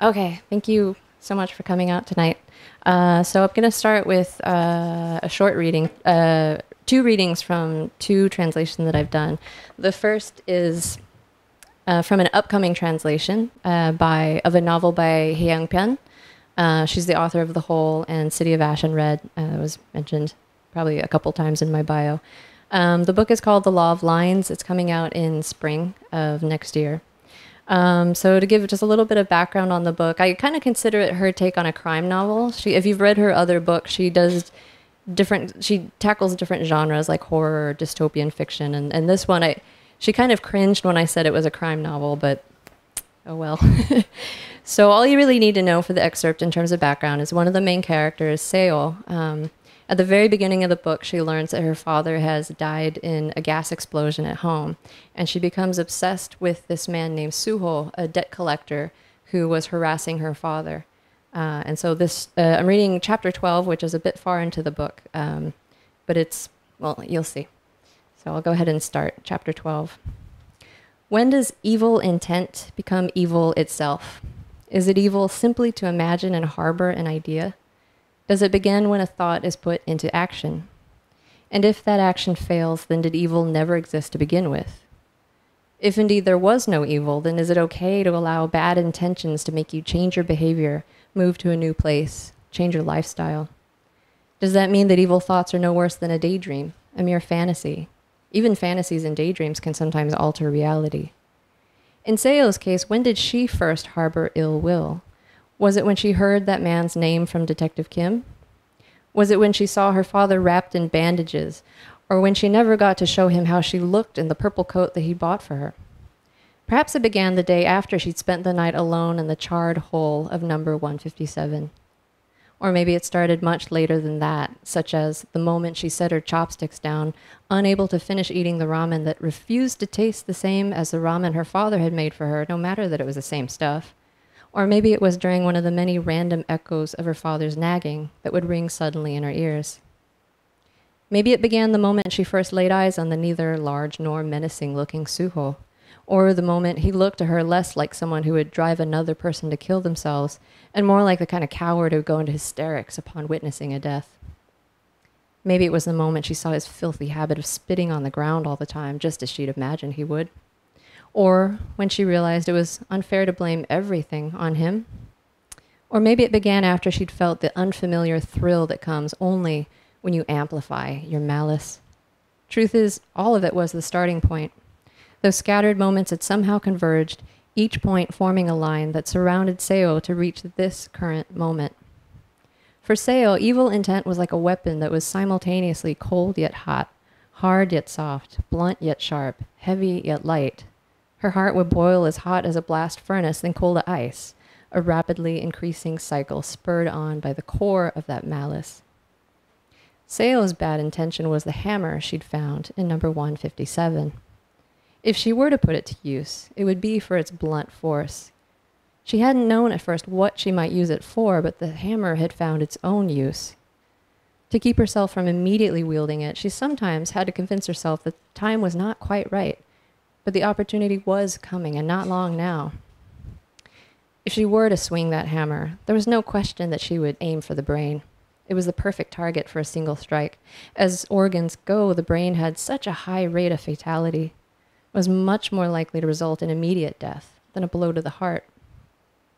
Okay, thank you so much for coming out tonight. Uh, so I'm going to start with uh, a short reading, uh, two readings from two translations that I've done. The first is uh, from an upcoming translation uh, by of a novel by Hye-young Uh, she's the author of The Hole and City of Ash and Red. Uh, was mentioned probably a couple times in my bio. Um, the book is called The Law of Lines. It's coming out in spring of next year. Um, so to give just a little bit of background on the book, I kind of consider it her take on a crime novel. She, if you've read her other books, she does different. She tackles different genres like horror, dystopian fiction, and and this one, I she kind of cringed when I said it was a crime novel, but oh well. so all you really need to know for the excerpt in terms of background is one of the main characters, Seo. Um, at the very beginning of the book, she learns that her father has died in a gas explosion at home, and she becomes obsessed with this man named Suho, a debt collector who was harassing her father. Uh, and so this, uh, I'm reading chapter 12, which is a bit far into the book, um, but it's, well, you'll see. So I'll go ahead and start chapter 12. When does evil intent become evil itself? Is it evil simply to imagine and harbor an idea? Does it begin when a thought is put into action? And if that action fails, then did evil never exist to begin with? If indeed there was no evil, then is it okay to allow bad intentions to make you change your behavior, move to a new place, change your lifestyle? Does that mean that evil thoughts are no worse than a daydream, a mere fantasy? Even fantasies and daydreams can sometimes alter reality. In Seo's case, when did she first harbor ill will? Was it when she heard that man's name from Detective Kim? Was it when she saw her father wrapped in bandages? Or when she never got to show him how she looked in the purple coat that he bought for her? Perhaps it began the day after she'd spent the night alone in the charred hole of number 157. Or maybe it started much later than that, such as the moment she set her chopsticks down, unable to finish eating the ramen that refused to taste the same as the ramen her father had made for her, no matter that it was the same stuff. Or maybe it was during one of the many random echoes of her father's nagging that would ring suddenly in her ears. Maybe it began the moment she first laid eyes on the neither large nor menacing looking Suho, or the moment he looked to her less like someone who would drive another person to kill themselves and more like the kind of coward who would go into hysterics upon witnessing a death. Maybe it was the moment she saw his filthy habit of spitting on the ground all the time, just as she'd imagined he would or when she realized it was unfair to blame everything on him. Or maybe it began after she'd felt the unfamiliar thrill that comes only when you amplify your malice. Truth is, all of it was the starting point. Those scattered moments had somehow converged, each point forming a line that surrounded Seo to reach this current moment. For Seo, evil intent was like a weapon that was simultaneously cold yet hot, hard yet soft, blunt yet sharp, heavy yet light, her heart would boil as hot as a blast furnace, then cool to ice, a rapidly increasing cycle spurred on by the core of that malice. Seo's bad intention was the hammer she'd found in number 157. If she were to put it to use, it would be for its blunt force. She hadn't known at first what she might use it for, but the hammer had found its own use. To keep herself from immediately wielding it, she sometimes had to convince herself that the time was not quite right, but the opportunity was coming, and not long now. If she were to swing that hammer, there was no question that she would aim for the brain. It was the perfect target for a single strike. As organs go, the brain had such a high rate of fatality. It was much more likely to result in immediate death than a blow to the heart.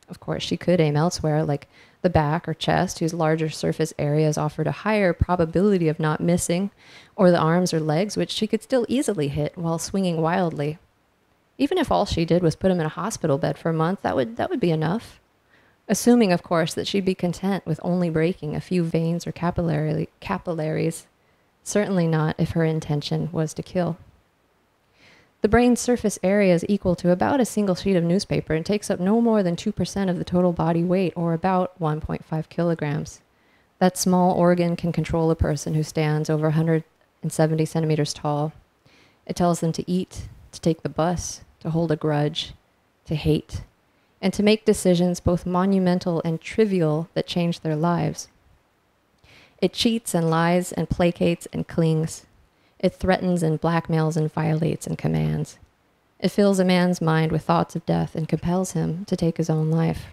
Of course, she could aim elsewhere, like the back or chest, whose larger surface areas offered a higher probability of not missing, or the arms or legs, which she could still easily hit while swinging wildly. Even if all she did was put him in a hospital bed for a month, that would, that would be enough. Assuming, of course, that she'd be content with only breaking a few veins or capillary, capillaries. Certainly not if her intention was to kill. The brain's surface area is equal to about a single sheet of newspaper and takes up no more than 2% of the total body weight, or about 1.5 kilograms. That small organ can control a person who stands over 170 centimeters tall. It tells them to eat, to take the bus, to hold a grudge, to hate, and to make decisions both monumental and trivial that change their lives. It cheats and lies and placates and clings. It threatens and blackmails and violates and commands. It fills a man's mind with thoughts of death and compels him to take his own life.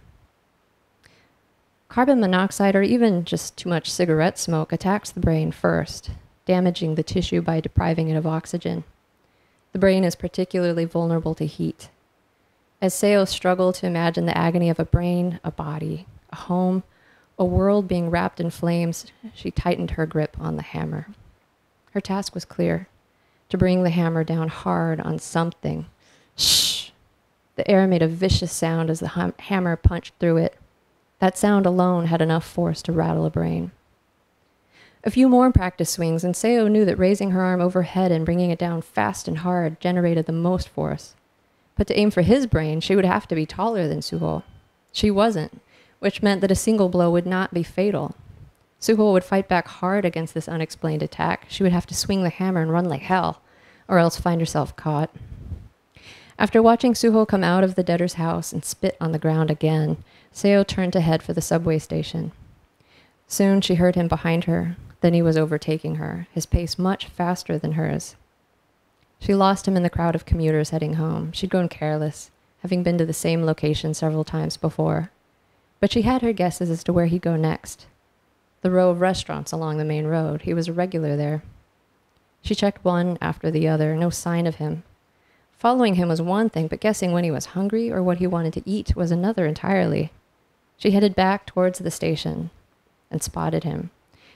Carbon monoxide, or even just too much cigarette smoke, attacks the brain first, damaging the tissue by depriving it of oxygen. The brain is particularly vulnerable to heat. As Seo struggled to imagine the agony of a brain, a body, a home, a world being wrapped in flames, she tightened her grip on the hammer. Her task was clear to bring the hammer down hard on something. Shh! The air made a vicious sound as the hum- hammer punched through it. That sound alone had enough force to rattle a brain. A few more practice swings, and Seo knew that raising her arm overhead and bringing it down fast and hard generated the most force. But to aim for his brain, she would have to be taller than Suho. She wasn't, which meant that a single blow would not be fatal. Suho would fight back hard against this unexplained attack. She would have to swing the hammer and run like hell, or else find herself caught. After watching Suho come out of the debtor's house and spit on the ground again, Seo turned to head for the subway station. Soon she heard him behind her. Then he was overtaking her, his pace much faster than hers. She lost him in the crowd of commuters heading home. She'd grown careless, having been to the same location several times before. But she had her guesses as to where he'd go next. The row of restaurants along the main road. He was a regular there. She checked one after the other, no sign of him. Following him was one thing, but guessing when he was hungry or what he wanted to eat was another entirely. She headed back towards the station and spotted him.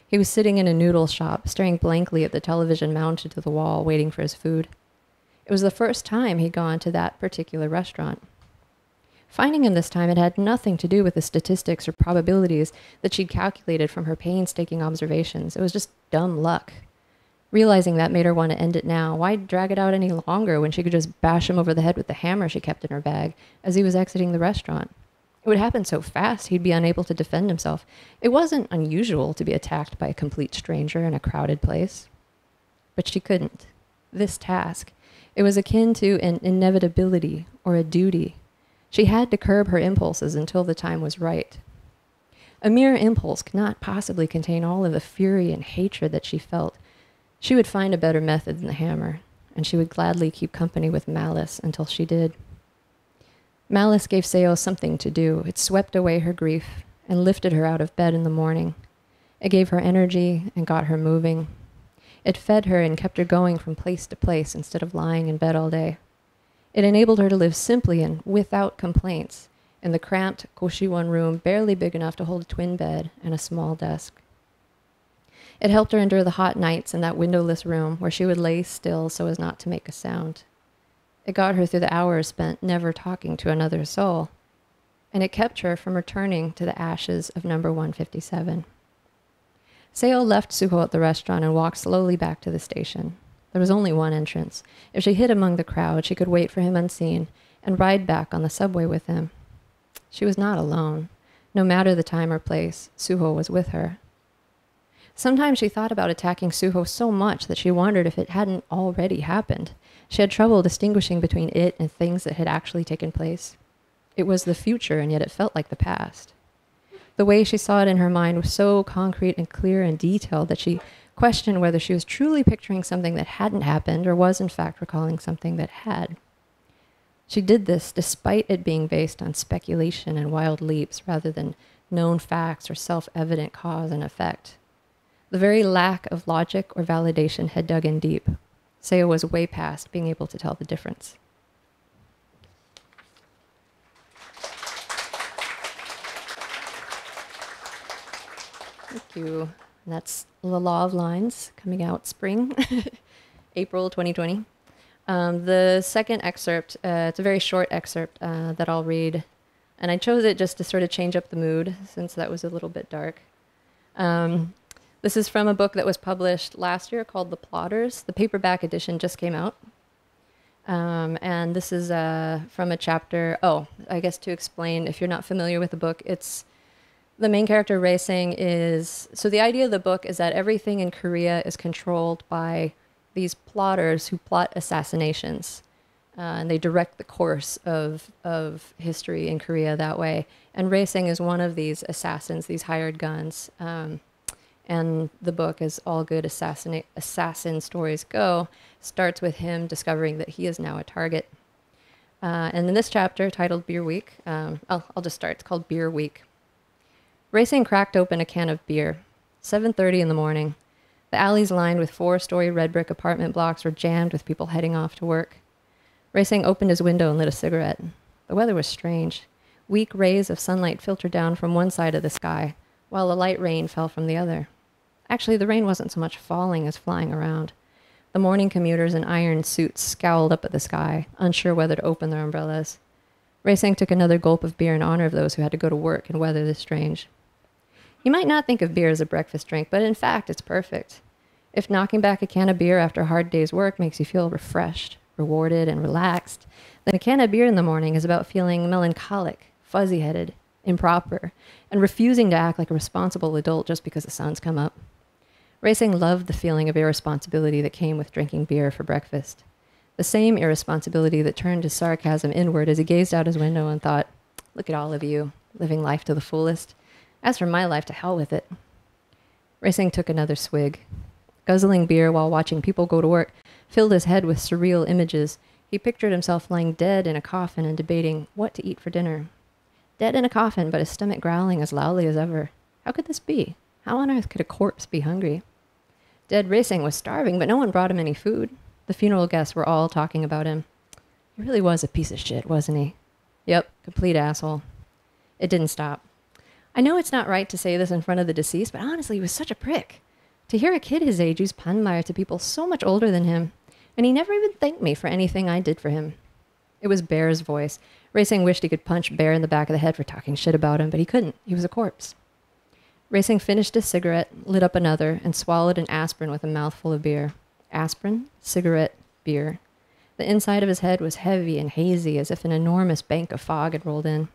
He was sitting in a noodle shop, staring blankly at the television mounted to the wall, waiting for his food. It was the first time he'd gone to that particular restaurant. Finding him this time, it had nothing to do with the statistics or probabilities that she'd calculated from her painstaking observations. It was just dumb luck. Realizing that made her want to end it now. Why drag it out any longer when she could just bash him over the head with the hammer she kept in her bag as he was exiting the restaurant? It would happen so fast he'd be unable to defend himself. It wasn't unusual to be attacked by a complete stranger in a crowded place. But she couldn't. This task, it was akin to an inevitability or a duty. She had to curb her impulses until the time was right. A mere impulse could not possibly contain all of the fury and hatred that she felt. She would find a better method than the hammer, and she would gladly keep company with malice until she did. Malice gave Seo something to do. It swept away her grief and lifted her out of bed in the morning. It gave her energy and got her moving. It fed her and kept her going from place to place instead of lying in bed all day. It enabled her to live simply and without complaints in the cramped goshiwon room, barely big enough to hold a twin bed and a small desk. It helped her endure the hot nights in that windowless room where she would lay still so as not to make a sound. It got her through the hours spent never talking to another soul, and it kept her from returning to the ashes of number 157. Seo left Suho at the restaurant and walked slowly back to the station. There was only one entrance. If she hid among the crowd, she could wait for him unseen and ride back on the subway with him. She was not alone. No matter the time or place, Suho was with her. Sometimes she thought about attacking Suho so much that she wondered if it hadn't already happened. She had trouble distinguishing between it and things that had actually taken place. It was the future, and yet it felt like the past. The way she saw it in her mind was so concrete and clear and detailed that she questioned whether she was truly picturing something that hadn't happened or was, in fact, recalling something that had. She did this despite it being based on speculation and wild leaps rather than known facts or self evident cause and effect. The very lack of logic or validation had dug in deep, Seo was way past being able to tell the difference. Thank you. And that's The Law of Lines coming out spring, April 2020. Um, the second excerpt, uh, it's a very short excerpt uh, that I'll read. And I chose it just to sort of change up the mood since that was a little bit dark. Um, this is from a book that was published last year called The Plotters. The paperback edition just came out. Um, and this is uh, from a chapter. Oh, I guess to explain, if you're not familiar with the book, it's the main character Reseng is. So the idea of the book is that everything in Korea is controlled by these plotters who plot assassinations. Uh, and they direct the course of, of history in Korea that way. And Reseng is one of these assassins, these hired guns. Um, and the book, as all good assassin assassin stories go, starts with him discovering that he is now a target. Uh, and in this chapter, titled Beer Week, um, I'll, I'll just start. It's called Beer Week. Reseng cracked open a can of beer. 7:30 in the morning. The alleys lined with four-story red brick apartment blocks were jammed with people heading off to work. Reseng opened his window and lit a cigarette. The weather was strange. Weak rays of sunlight filtered down from one side of the sky, while a light rain fell from the other. Actually, the rain wasn't so much falling as flying around. The morning commuters in iron suits scowled up at the sky, unsure whether to open their umbrellas. Reseng took another gulp of beer in honor of those who had to go to work and weather the strange. You might not think of beer as a breakfast drink, but in fact, it's perfect. If knocking back a can of beer after a hard day's work makes you feel refreshed, rewarded, and relaxed, then a can of beer in the morning is about feeling melancholic, fuzzy headed, improper, and refusing to act like a responsible adult just because the sun's come up. Reseng loved the feeling of irresponsibility that came with drinking beer for breakfast. The same irresponsibility that turned his sarcasm inward as he gazed out his window and thought, Look at all of you, living life to the fullest. As for my life, to hell with it. Reseng took another swig. Guzzling beer while watching people go to work filled his head with surreal images. He pictured himself lying dead in a coffin and debating what to eat for dinner. Dead in a coffin, but his stomach growling as loudly as ever. How could this be? How on earth could a corpse be hungry? Dead Reseng was starving, but no one brought him any food. The funeral guests were all talking about him. He really was a piece of shit, wasn't he? Yep, complete asshole. It didn't stop. I know it's not right to say this in front of the deceased, but honestly, he was such a prick. To hear a kid his age use banmal to people so much older than him, and he never even thanked me for anything I did for him. It was Bear's voice. Reseng wished he could punch Bear in the back of the head for talking shit about him, but he couldn't. He was a corpse. Reseng finished his cigarette, lit up another, and swallowed an aspirin with a mouthful of beer. Aspirin, cigarette, beer. The inside of his head was heavy and hazy as if an enormous bank of fog had rolled in.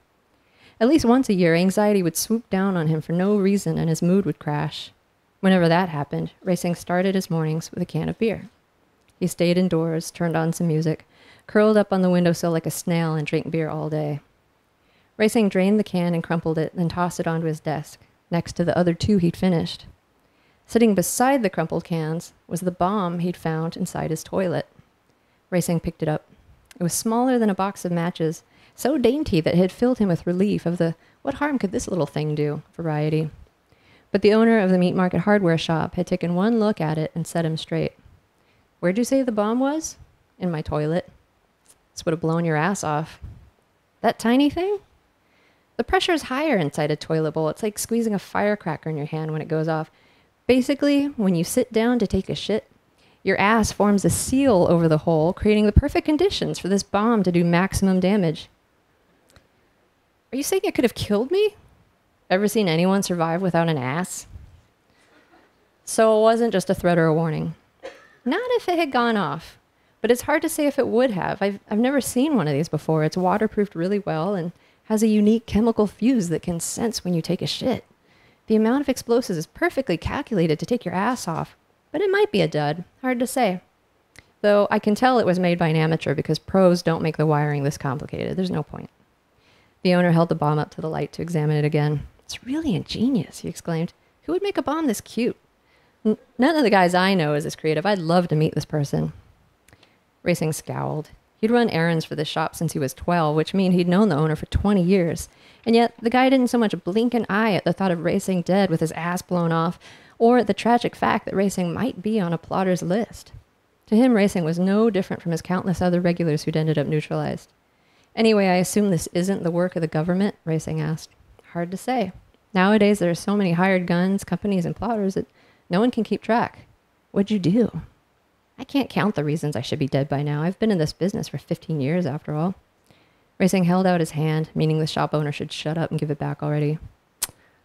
At least once a year, anxiety would swoop down on him for no reason and his mood would crash. Whenever that happened, Reseng started his mornings with a can of beer. He stayed indoors, turned on some music, curled up on the windowsill like a snail, and drank beer all day. Reseng drained the can and crumpled it, then tossed it onto his desk, next to the other two he'd finished. Sitting beside the crumpled cans was the bomb he'd found inside his toilet. Reseng picked it up. It was smaller than a box of matches, so dainty that it had filled him with relief of the what harm could this little thing do variety. But the owner of the meat market hardware shop had taken one look at it and set him straight. Where'd you say the bomb was? In my toilet. This would have blown your ass off. That tiny thing? The pressure is higher inside a toilet bowl. It's like squeezing a firecracker in your hand when it goes off. Basically, when you sit down to take a shit, your ass forms a seal over the hole, creating the perfect conditions for this bomb to do maximum damage. Are you saying it could have killed me? Ever seen anyone survive without an ass? So it wasn't just a threat or a warning. Not if it had gone off, but it's hard to say if it would have. I've, I've never seen one of these before. It's waterproofed really well and has a unique chemical fuse that can sense when you take a shit. The amount of explosives is perfectly calculated to take your ass off, but it might be a dud. Hard to say. Though I can tell it was made by an amateur because pros don't make the wiring this complicated. There's no point. The owner held the bomb up to the light to examine it again. It's really ingenious, he exclaimed. Who would make a bomb this cute? N- none of the guys I know is this creative. I'd love to meet this person. Reseng scowled. He'd run errands for the shop since he was 12, which meant he'd known the owner for 20 years. And yet, the guy didn't so much blink an eye at the thought of Reseng dead with his ass blown off, or at the tragic fact that Reseng might be on a plotter's list. To him, Reseng was no different from his countless other regulars who'd ended up neutralized. Anyway, I assume this isn't the work of the government? Reseng asked. Hard to say. Nowadays, there are so many hired guns, companies, and plotters that no one can keep track. What'd you do? I can't count the reasons I should be dead by now. I've been in this business for 15 years, after all. Reseng held out his hand, meaning the shop owner should shut up and give it back already.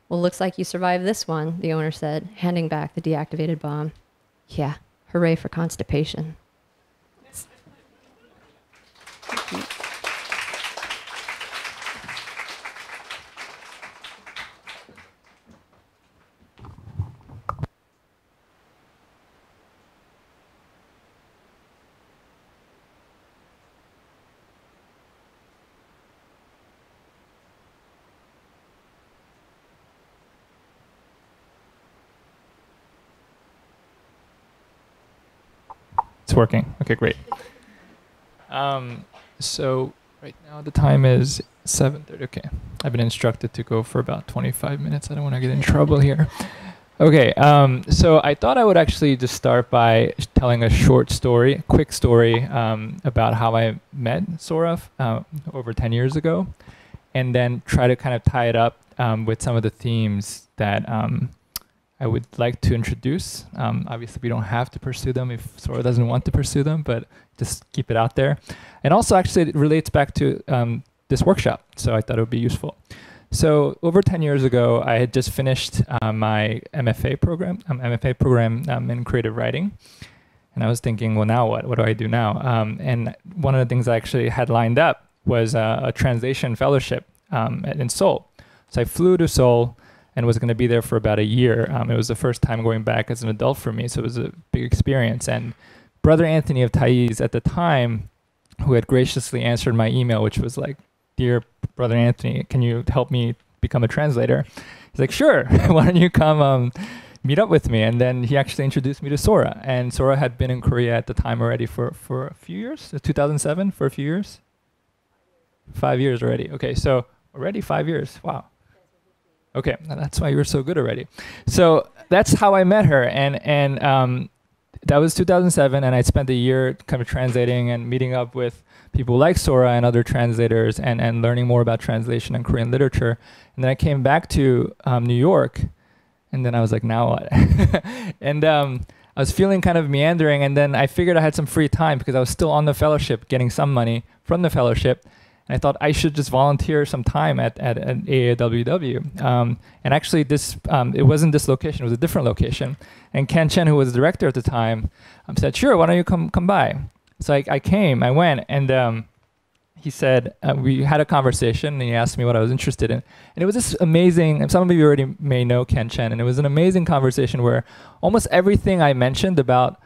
Well, looks like you survived this one, the owner said, handing back the deactivated bomb. Yeah, hooray for constipation. Working. Okay, great. Um, so Right now the time is 7:30. Okay, I've been instructed to go for about 25 minutes. I don't want to get in trouble here. Okay, um, so I thought I would actually just start by telling a short story, quick story um, about how I met Sora uh, over 10 years ago, and then try to kind of tie it up um, with some of the themes that um, I would like to introduce. Um, obviously, we don't have to pursue them if Sora doesn't want to pursue them, but just keep it out there. And also, actually, it relates back to um, this workshop, so I thought it would be useful. So over 10 years ago, I had just finished uh, my MFA program, um, MFA program um, in creative writing. And I was thinking, well, now what? What do I do now? Um, and one of the things I actually had lined up was uh, a translation fellowship um, in Seoul. So I flew to Seoul and was going to be there for about a year. Um, it was the first time going back as an adult for me, so it was a big experience. And Brother Anthony of Taizé at the time, who had graciously answered my email, which was like, dear brother Anthony, can you help me become a translator? He's like, sure. Why don't you come um, meet up with me? And then he actually introduced me to Sora. And Sora had been in Korea at the time already for, for a few years, uh, 2007, for a few years? Five years already. Okay, so already five years. Wow. Okay, that's why you were so good already. So that's how I met her. And, and um, that was 2007. And I spent a year kind of translating and meeting up with people like Sora and other translators and, and learning more about translation and Korean literature. And then I came back to um, New York and then I was like, now what? and um, I was feeling kind of meandering. And then I figured I had some free time because I was still on the fellowship, getting some money from the fellowship. And I thought I should just volunteer some time at, at, at AAWW. Um, and actually, this um, it wasn't this location; it was a different location. And Ken Chen, who was the director at the time, um, said, "Sure, why don't you come come by?" So I, I came, I went, and um, he said, uh, we had a conversation, and he asked me what I was interested in. And it was this amazing, some of you already may know Ken Chen, and it was an amazing conversation where almost everything I mentioned about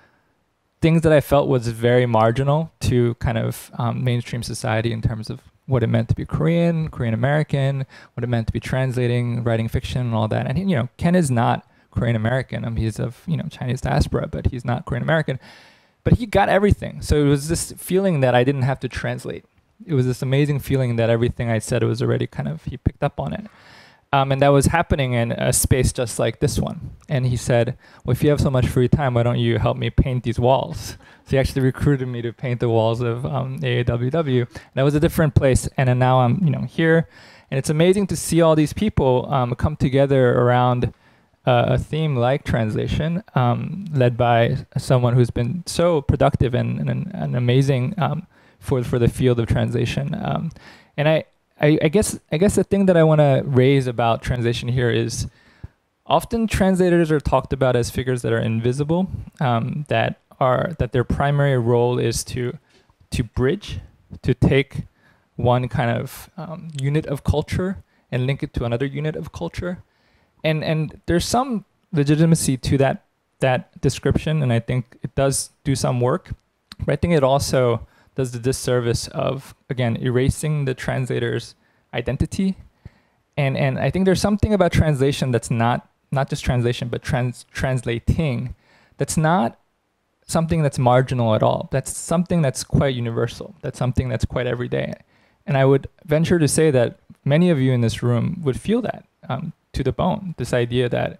things that I felt was very marginal to kind of um, mainstream society in terms of what it meant to be Korean, Korean American, what it meant to be translating, writing fiction, and all that. And you know, Ken is not Korean American. I mean, he's of you know Chinese diaspora, but he's not Korean American. But he got everything. So it was this feeling that I didn't have to translate. It was this amazing feeling that everything I said was already kind of, he picked up on it. Um, and that was happening in a space just like this one. And he said, well, if you have so much free time, why don't you help me paint these walls? So he actually recruited me to paint the walls of um, AAWW. That was a different place. And then now I'm, you know, here. And it's amazing to see all these people um, come together around uh, a theme like translation, um, led by someone who's been so productive and, and, and amazing um, for for the field of translation. Um, and I, I, I, guess I guess the thing that I want to raise about translation here is often translators are talked about as figures that are invisible, um, that are that their primary role is to to bridge, to take one kind of um, unit of culture and link it to another unit of culture and and there's some legitimacy to that that description, and I think it does do some work. But I think it also does the disservice of again erasing the translator's identity, and and I think there's something about translation that's not not just translation but trans translating that's not something that's marginal at all. That's something that's quite universal. That's something that's quite everyday. And I would venture to say that many of you in this room would feel that. Um, to the bone. This idea that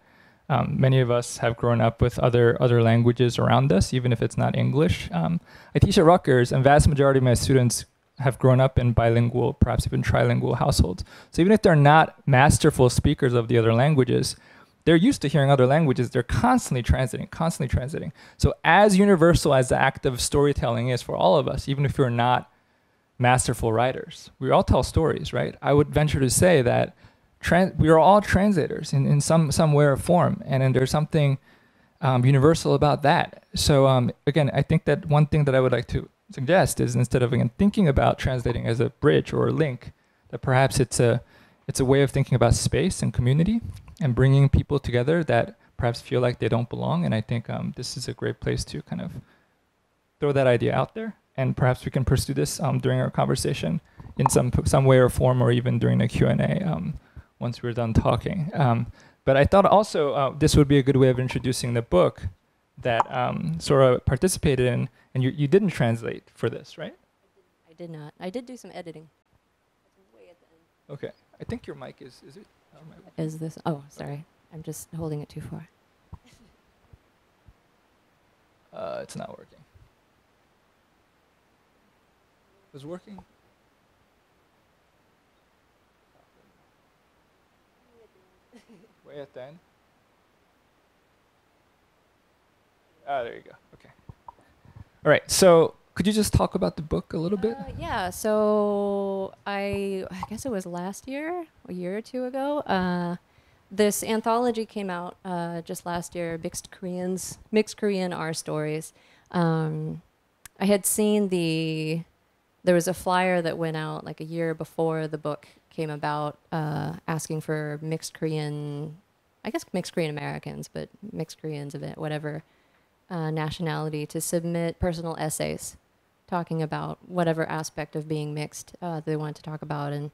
um, many of us have grown up with other other languages around us, even if it's not English. Um, I teach at Rutgers, and vast majority of my students have grown up in bilingual, perhaps even trilingual households. So even if they're not masterful speakers of the other languages, they're used to hearing other languages. They're constantly translating, constantly translating. So as universal as the act of storytelling is for all of us, even if you're not masterful writers, we all tell stories, right? I would venture to say that we are all translators in, in some, some way or form. And, and there's something um, universal about that. So um, again, I think that one thing that I would like to suggest is instead of again thinking about translating as a bridge or a link, that perhaps it's a it's a way of thinking about space and community and bringing people together that perhaps feel like they don't belong. And I think um, this is a great place to kind of throw that idea out there. And perhaps we can pursue this um, during our conversation in some some way or form, or even during the Q and A. Um, once we are done talking. Um, but I thought also uh, this would be a good way of introducing the book that um, Sora participated in, and you, you didn't translate for this, right? I I did not. I did do some editing. Way at the end. Okay. I think your mic is. Is it? Oh, my- Is this? Oh, sorry. I'm just holding it too far. Uh, it's not working. Is it working? Way at the end. Ah, there you go. Okay. All right. So, could you just talk about the book a little bit? Uh, yeah. So I, I guess it was last year, a year or two ago. Uh, this anthology came out uh, just last year. Mixed Koreans, mixed Korean Our Stories. Um, I had seen the. There was a flyer that went out like a year before the book came about, uh, asking for mixed Korean, I guess mixed Korean Americans, but mixed Koreans of it, whatever uh, nationality, to submit personal essays talking about whatever aspect of being mixed uh, they wanted to talk about. And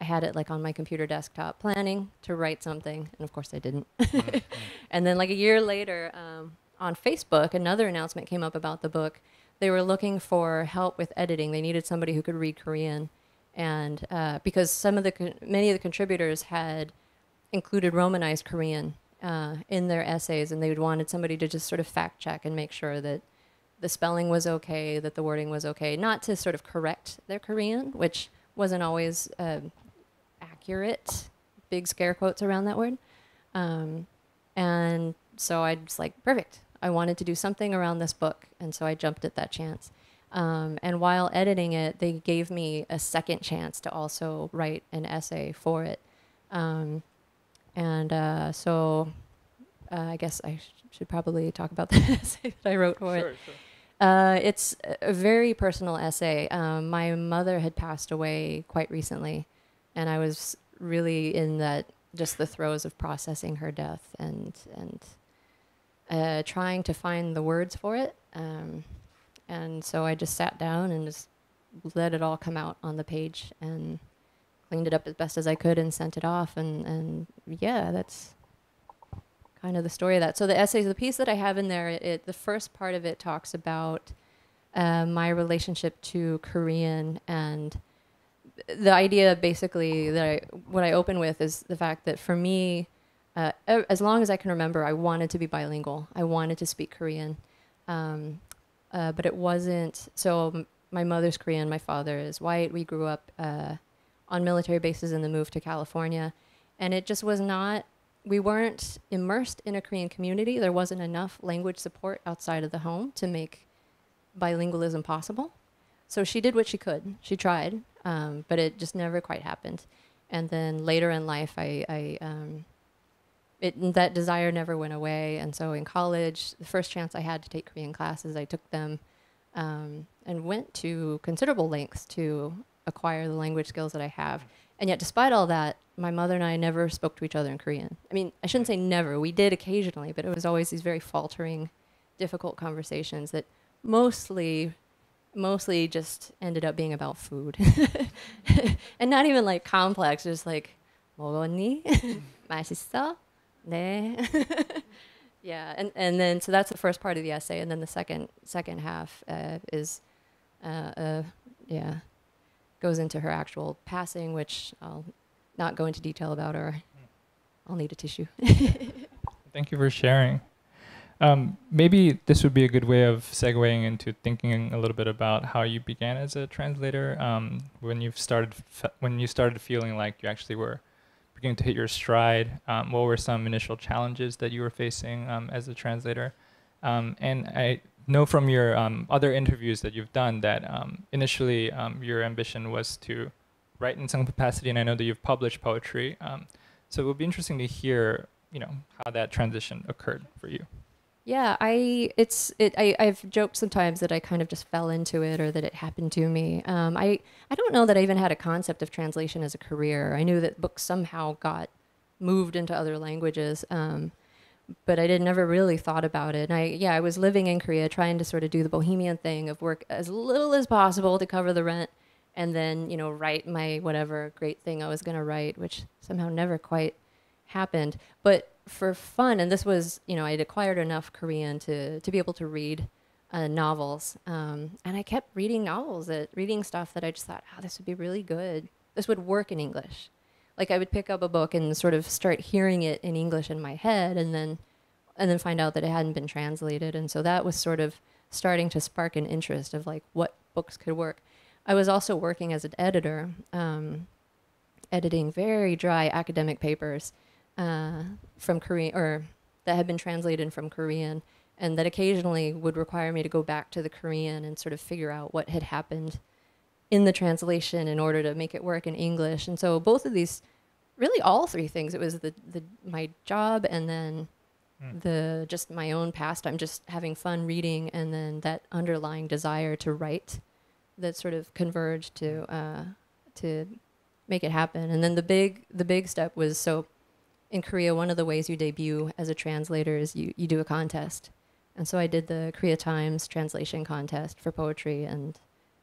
I had it like on my computer desktop, planning to write something, and of course I didn't. and then like a year later, um, on Facebook, another announcement came up about the book. They were looking for help with editing. They needed somebody who could read Korean, and uh, because some of the many of the contributors had included Romanized Korean uh, in their essays, and they wanted somebody to just sort of fact check and make sure that the spelling was okay, that the wording was okay, not to sort of correct their Korean, which wasn't always um accurate. Big scare quotes around that word. Um, and so I was like, perfect. I wanted to do something around this book, and so I jumped at that chance. Um, and while editing it, they gave me a second chance to also write an essay for it. Um, and uh, so uh, I guess I sh- should probably talk about the essay that I wrote for it. sure, sure. Uh, it's a- very personal essay. Um, my mother had passed away quite recently, and I was really in that just the throes of processing her death and and uh, trying to find the words for it. Um, and so I just sat down and just let it all come out on the page and cleaned it up as best as I could and sent it off. And and yeah, that's kind of the story of that. So the essays, the piece that I have in there, it, it the first part of it talks about uh, my relationship to Korean and the idea basically that I what I open with is the fact that for me, uh, as long as I can remember, I wanted to be bilingual. I wanted to speak Korean, um, uh, but it wasn't. So my mother's Korean, my father is white. We grew up uh, on military bases and then moved to California, and it just was not. We weren't immersed in a Korean community. There wasn't enough language support outside of the home to make bilingualism possible. So she did what she could. She tried, um, but it just never quite happened. And then later in life, I, I um, it, that desire never went away. And so in college, the first chance I had to take Korean classes, I took them um, and went to considerable lengths to acquire the language skills that I have. And yet, despite all that, my mother and I never spoke to each other in Korean. I mean, I shouldn't say never. We did occasionally, but it was always these very faltering, difficult conversations that mostly mostly just ended up being about food and not even like complex just like 먹었니? 맛있어? 네. yeah, and and then so that's the first part of the essay, and then the second second half uh, is, uh, uh, yeah, goes into her actual passing, which I'll not go into detail about, or I'll need a tissue. Thank you for sharing. Um, maybe this would be a good way of segueing into thinking a little bit about how you began as a translator. Um, when you started, when you started feeling like you actually were beginning to hit your stride. Um, what were some initial challenges that you were facing um, as a translator? Um, and I know from your um, other interviews that you've done that um, initially um, your ambition was to write in some capacity, and I know that you've published poetry. Um, so it would be interesting to hear, you know, how that transition occurred for you. Yeah, I it's it. I I've joked sometimes that I kind of just fell into it or that it happened to me. Um, I I don't know that I even had a concept of translation as a career. I knew that books somehow got moved into other languages, um, but I did never really thought about it. And I yeah, I was living in Korea, trying to sort of do the bohemian thing of work as little as possible to cover the rent, and then you know write my whatever great thing I was going to write, which somehow never quite happened. But for fun, and this was, you know, I'd acquired enough Korean to, to be able to read uh, novels, um, and I kept reading novels, that reading stuff that I just thought, oh, this would be really good. This would work in English. Like I would pick up a book and sort of start hearing it in English in my head, and then and then find out that it hadn't been translated, and so that was sort of starting to spark an interest of like what books could work. I was also working as an editor, um, editing very dry academic papers uh, from Korean or that had been translated from Korean and that occasionally would require me to go back to the Korean and sort of figure out what had happened in the translation in order to make it work in English. And so both of these, really all three things, it was the, the my job and then mm. the just my own past. I'm just having fun reading, and then that underlying desire to write that sort of converged to hmm. uh, to make it happen. And then the big the big step was so in Korea, one of the ways you debut as a translator is you, you do a contest. And so I did the Korea Times translation contest for poetry, and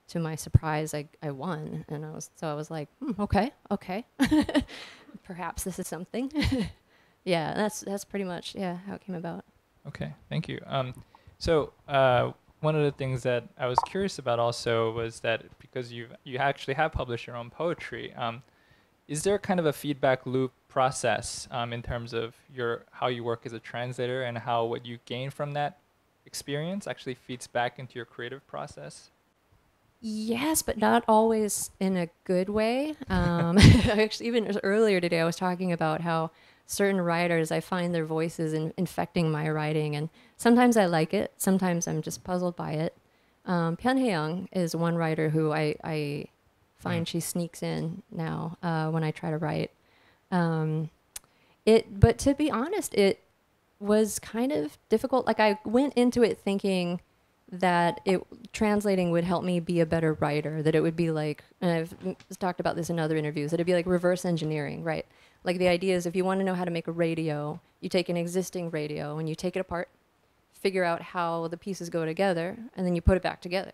to my surprise, I, I won. And I was so I was like, hmm, okay, okay, perhaps this is something. yeah, that's that's pretty much yeah how it came about. Okay, thank you. Um, so uh, one of the things that I was curious about also was that because you you actually have published your own poetry, um, is there kind of a feedback loop process um, in terms of your how you work as a translator and how what you gain from that experience actually feeds back into your creative process? Yes, but not always in a good way. Um, actually, even earlier today, I was talking about how certain writers, I find their voices in, infecting my writing, and sometimes I like it. Sometimes I'm just puzzled by it. Um, Pyun Young is one writer who I, I find mm. she sneaks in now uh, when I try to write. Um, it, but to be honest, it was kind of difficult. Like I went into it thinking that it translating would help me be a better writer. That it would be like, and I've talked about this in other interviews. That it'd be like reverse engineering, right? Like the idea is, if you want to know how to make a radio, you take an existing radio and you take it apart, figure out how the pieces go together, and then you put it back together,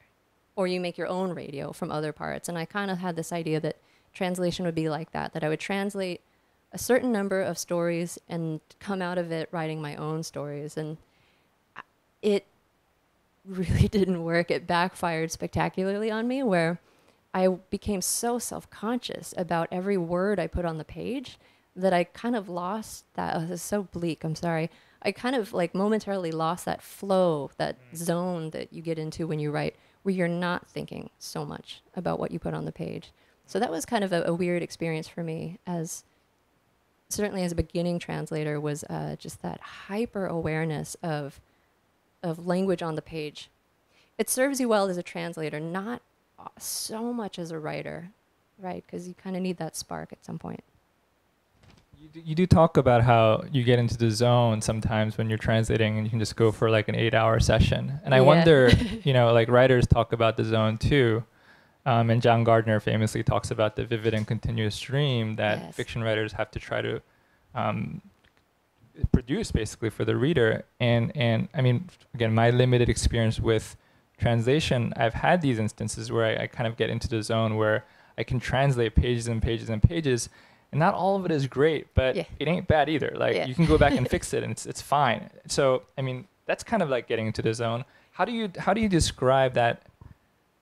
or you make your own radio from other parts. And I kind of had this idea that translation would be like that. That I would translate a certain number of stories and come out of it writing my own stories. And uh, it really didn't work. It backfired spectacularly on me, where I became so self conscious about every word I put on the page that I kind of lost that. Oh, this is so bleak. I'm sorry. I kind of like momentarily lost that flow, that mm. zone that you get into when you write, where you're not thinking so much about what you put on the page. So that was kind of a, a weird experience for me as certainly as a beginning translator was uh, just that hyper awareness of of language on the page. It serves you well as a translator, not uh, so much as a writer, right? Because you kind of need that spark at some point. You do, you do talk about how you get into the zone sometimes when you're translating, and you can just go for like an eight-hour session. And I yeah. wonder, you know, like writers talk about the zone too. Um, and John Gardner famously talks about the vivid and continuous dream that yes. fiction writers have to try to um, produce basically for the reader. And and I mean, again, my limited experience with translation, I've had these instances where I, I kind of get into the zone where I can translate pages and pages and pages, and not all of it is great, but yeah. it ain't bad either. Like yeah. you can go back and fix it, and it's it's fine. So I mean, that's kind of like getting into the zone. How do you how do you describe that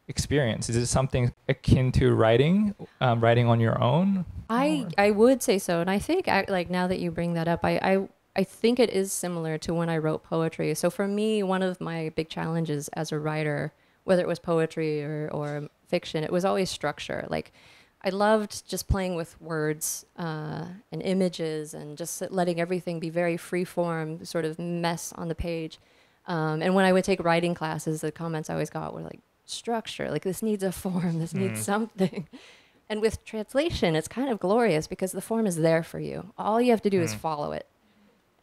experience? Is it something akin to writing, um, writing on your own? I I would say so, and I think I, like now that you bring that up, I, I I think it is similar to when I wrote poetry. So for me, one of my big challenges as a writer, whether it was poetry or or fiction, it was always structure. Like I loved just playing with words uh, and images and just letting everything be very free form, sort of mess on the page. Um, and when I would take writing classes, the comments I always got were like, structure. Like this needs a form. This needs mm. something. And with translation, it's kind of glorious because the form is there for you. All you have to do mm. is follow it.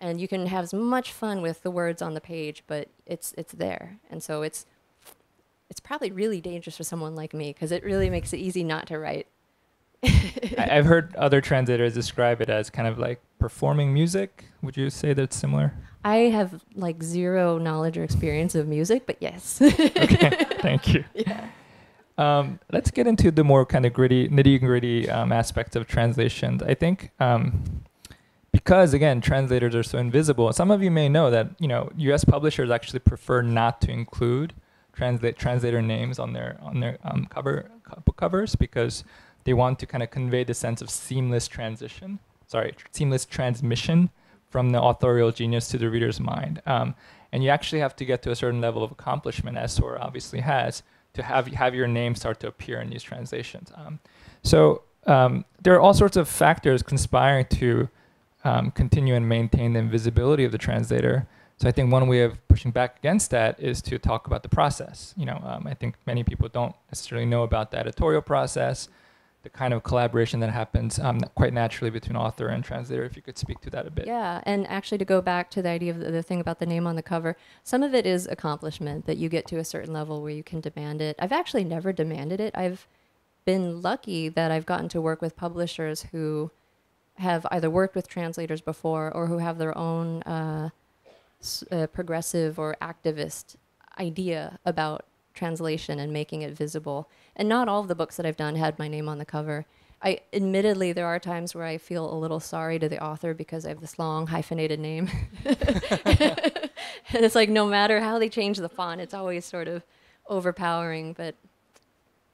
And you can have as much fun with the words on the page, but it's it's there. And so it's it's probably really dangerous for someone like me because it really makes it easy not to write. I've heard other translators describe it as kind of like performing music. Would you say that's similar? I have like zero knowledge or experience of music, but yes. okay, thank you. Yeah. Um, let's get into the more kind of gritty, nitty gritty um, aspects of translations. I think um, because again, translators are so invisible. Some of you may know that you know U.S. publishers actually prefer not to include translate translator names on their on their um, cover book covers because they want to kind of convey the sense of seamless transition. Sorry, seamless transmission from the authorial genius to the reader's mind. Um, and you actually have to get to a certain level of accomplishment, as Sora obviously has, to have have your name start to appear in these translations. Um, so um, there are all sorts of factors conspiring to um, continue and maintain the invisibility of the translator. So I think one way of pushing back against that is to talk about the process. You know, um, I think many people don't necessarily know about the editorial process, the kind of collaboration that happens um, quite naturally between author and translator. If you could speak to that a bit. Yeah, and actually to go back to the idea of the, the thing about the name on the cover, some of it is accomplishment that you get to a certain level where you can demand it. I've actually never demanded it. I've been lucky that I've gotten to work with publishers who have either worked with translators before or who have their own uh, uh, progressive or activist idea about translation and making it visible. And not all of the books that I've done had my name on the cover. I admittedly there are times where I feel a little sorry to the author because I have this long hyphenated name. and it's like no matter how they change the font, it's always sort of overpowering, but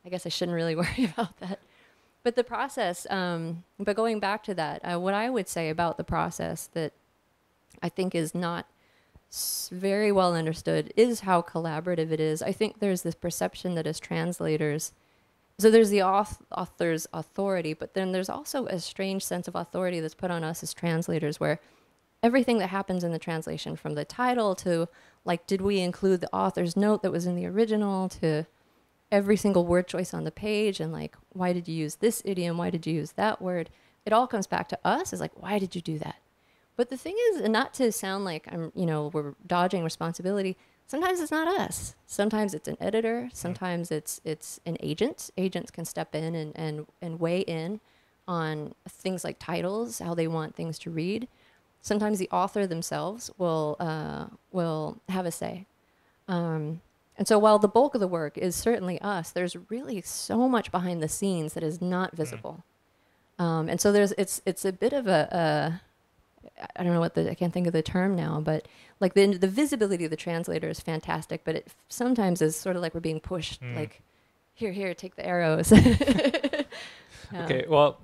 I guess I shouldn't really worry about that. But the process, um, but going back to that, uh, what I would say about the process that I think is not very well understood is how collaborative it is. I think there's this perception that as translators, so there's the author's authority, but then there's also a strange sense of authority that's put on us as translators where everything that happens in the translation from the title to like did we include the author's note that was in the original to every single word choice on the page and like why did you use this idiom why did you use that word it all comes back to us is like why did you do that but the thing is, and not to sound like I'm, you know, we're dodging responsibility. Sometimes it's not us. Sometimes it's an editor. Sometimes it's it's an agent. Agents can step in and and and weigh in on things like titles, how they want things to read. Sometimes the author themselves will uh, will have a say. Um, and so while the bulk of the work is certainly us, there's really so much behind the scenes that is not mm. visible. Um, and so there's it's it's a bit of a, a I don't know what the I can't think of the term now, but like the the visibility of the translator is fantastic, but it sometimes is sort of like we're being pushed mm. like here here take the arrows. yeah. Okay, well,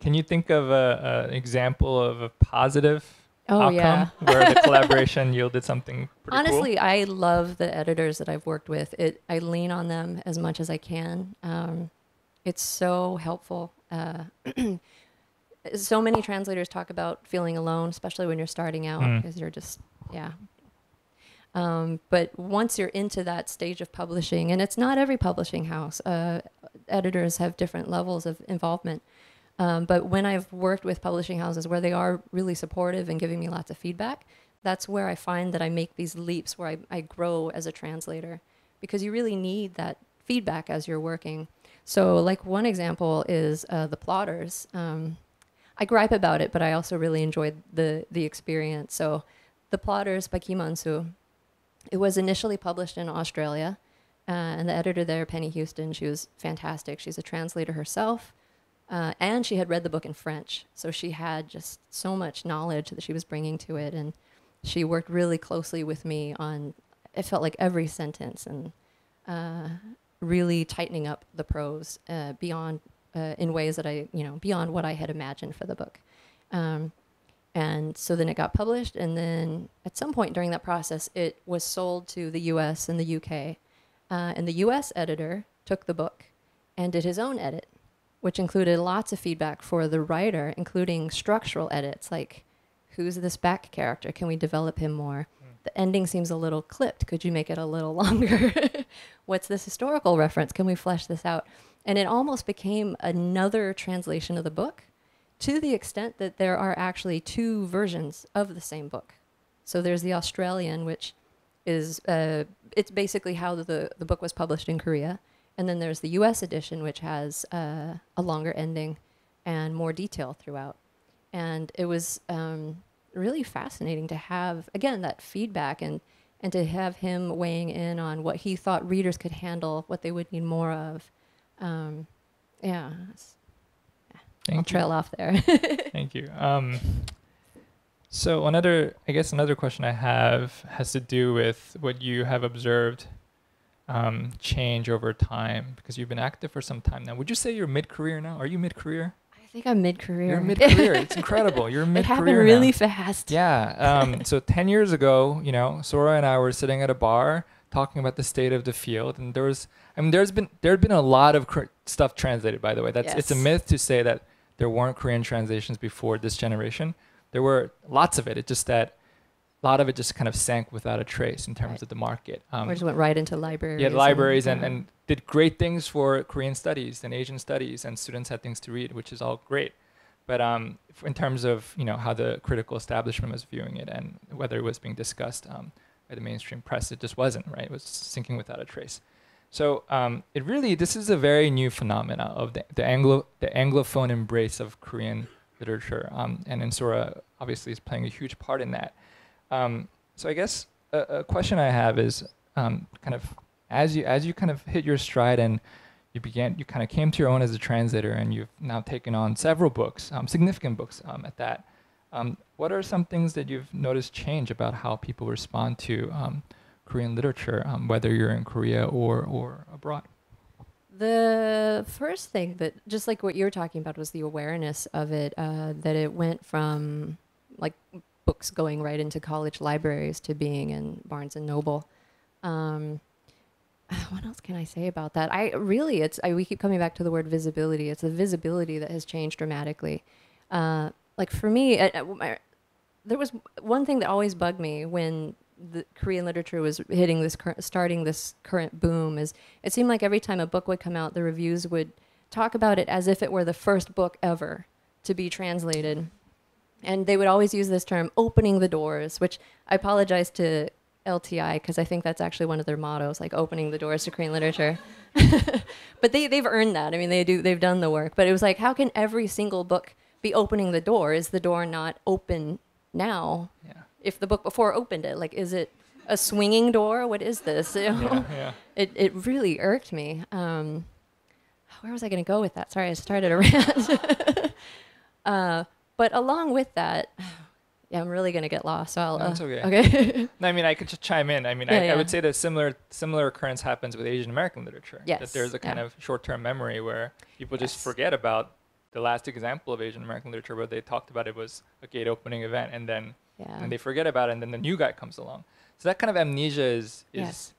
can you think of an example of a positive oh, outcome yeah. where the collaboration yielded something Honestly, cool? I love the editors that I've worked with. It I lean on them as much as I can. Um, it's so helpful. Uh, so many translators talk about feeling alone, especially when you're starting out, because mm. you're just, yeah. Um, but once you're into that stage of publishing, and it's not every publishing house, uh, editors have different levels of involvement. Um, but when I've worked with publishing houses where they are really supportive and giving me lots of feedback, that's where I find that I make these leaps where I, I grow as a translator because you really need that feedback as you're working. So, like one example is uh, the plotters. Um, I gripe about it, but I also really enjoyed the the experience. So, The Plotters by Kim Un-su. It was initially published in Australia, uh, and the editor there, Penny Hueston, she was fantastic. She's a translator herself, uh, and she had read the book in French, so she had just so much knowledge that she was bringing to it, and she worked really closely with me on. It felt like every sentence and. Uh, really tightening up the prose uh, beyond uh, in ways that I, you know, beyond what I had imagined for the book. Um, and so then it got published, and then at some point during that process, it was sold to the US and the UK. Uh, and the US editor took the book and did his own edit, which included lots of feedback for the writer, including structural edits like who's this back character? Can we develop him more? Hmm. The ending seems a little clipped. Could you make it a little longer? What's this historical reference? Can we flesh this out? And it almost became another translation of the book to the extent that there are actually two versions of the same book. So there's the Australian, which is uh, it's basically how the the book was published in Korea, and then there's the U.S. edition, which has uh, a longer ending and more detail throughout. And it was um, really fascinating to have again that feedback and and to have him weighing in on what he thought readers could handle, what they would need more of, um, yeah. Thank I'll you. trail off there. Thank you. Um, So another, I guess another question I have has to do with what you have observed um, change over time because you've been active for some time now. Would you say you're mid-career now? Are you mid-career? I think I'm mid-career. You're mid-career. it's incredible. You're mid-career It happened really now. fast. Yeah. Um, so 10 years ago, you know, Sora and I were sitting at a bar talking about the state of the field, and there was, I mean, there's been there had been a lot of cr- stuff translated. By the way, that's it's a myth to say that there weren't Korean translations before this generation. There were lots of it. It's just that a lot of it just kind of sank without a trace in terms Right. of the market. Um, we just went right into libraries. had libraries and, yeah. and did great things for Korean studies and Asian studies, and students had things to read, which is all great. But um, in terms of you know how the critical establishment was viewing it and whether it was being discussed um, by the mainstream press, it just wasn't right. It was sinking without a trace. So um, it really this is a very new phenomena of the, the Anglo the Anglophone embrace of Korean literature, um, and Insura obviously is playing a huge part in that. Um, so I guess a, a question I have is um, kind of as you as you kind of hit your stride and you began you kind of came to your own as a translator and you've now taken on several books, um, significant books um, at that. Um, what are some things that you've noticed change about how people respond to um, Korean literature, whether you're in Korea or or abroad? The first thing that, just like what you were talking about, was the awareness of it. Uh, that it went from like books going right into college libraries to being in Barnes and Noble. Um, what else can I say about that? I really, it's I, we keep coming back to the word visibility. It's the visibility that has changed dramatically. Uh, like for me, uh, uh, my- there was one thing that always bugged me when the Korean literature was hitting this, cur- starting this current boom. Is it seemed like every time a book would come out, the reviews would talk about it as if it were the first book ever to be translated, and they would always use this term "opening the doors," which I apologize to LTI because I think that's actually one of their mottos, like opening the doors to Korean literature. but they they've earned that. I mean, they do they've done the work. But it was like, how can every single book be opening the door? Is the door not open now? Yeah. If the book before opened it, like, is it a swinging door? What is this? You know? Yeah, yeah. It it really irked me. Um, where was I going to go with that? Sorry, I started a rant. uh, but along with that, yeah, I'm really going to get lost. So I'll. No, uh, it's okay. Okay. No, I mean, I could just chime in. I mean, Yeah, I, I would say that similar similar occurrence happens with Asian American literature. Yes. That there's a kind yeah. of short term memory where people just forget about the last example of Asian American literature where they talked about it was a gate opening event, and then yeah. and they forget about it, and then the new guy comes along. So that kind of amnesia is is Yes.